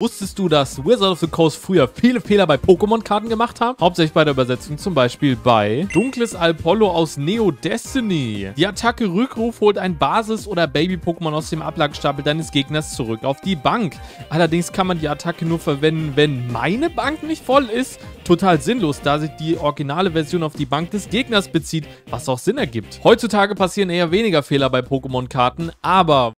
Wusstest du, dass Wizard of the Coast früher viele Fehler bei Pokémon-Karten gemacht haben? Hauptsächlich bei der Übersetzung, zum Beispiel bei Dunkles Alpollo aus Neo Destiny. Die Attacke Rückruf holt ein Basis- oder Baby-Pokémon aus dem Ablagestapel deines Gegners zurück auf die Bank. Allerdings kann man die Attacke nur verwenden, wenn meine Bank nicht voll ist. Total sinnlos, da sich die originale Version auf die Bank des Gegners bezieht, was auch Sinn ergibt. Heutzutage passieren eher weniger Fehler bei Pokémon-Karten, aber